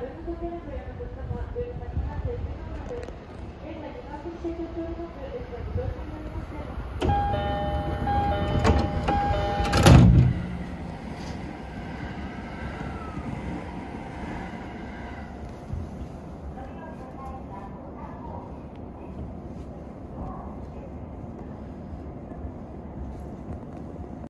ル、で。現在、していります。